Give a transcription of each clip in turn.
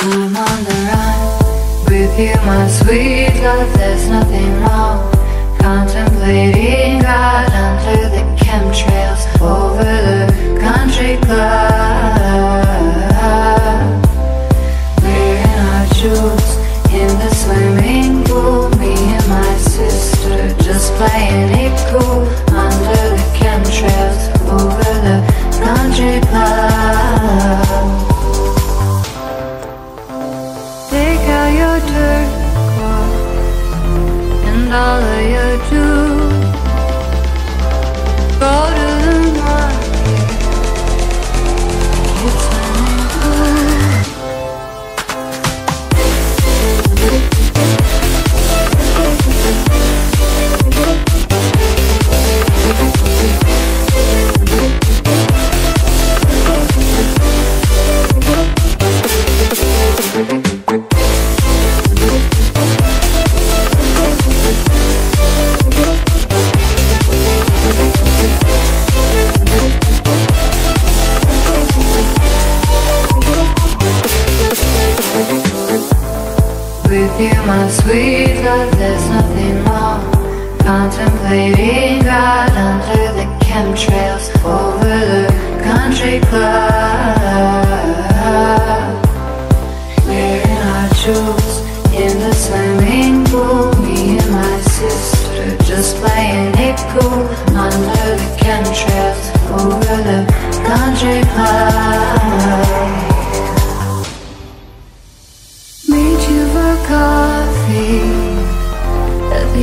I'm on the run with you, my sweet love. There's nothing wrong. All of your jewels. With you, my sweet love, there's nothing wrong. Contemplating God under the chemtrails over the country club. Wearing our jewels in the swimming pool. Me and my sister just playing it cool under the chemtrails over the country club.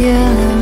Yeah.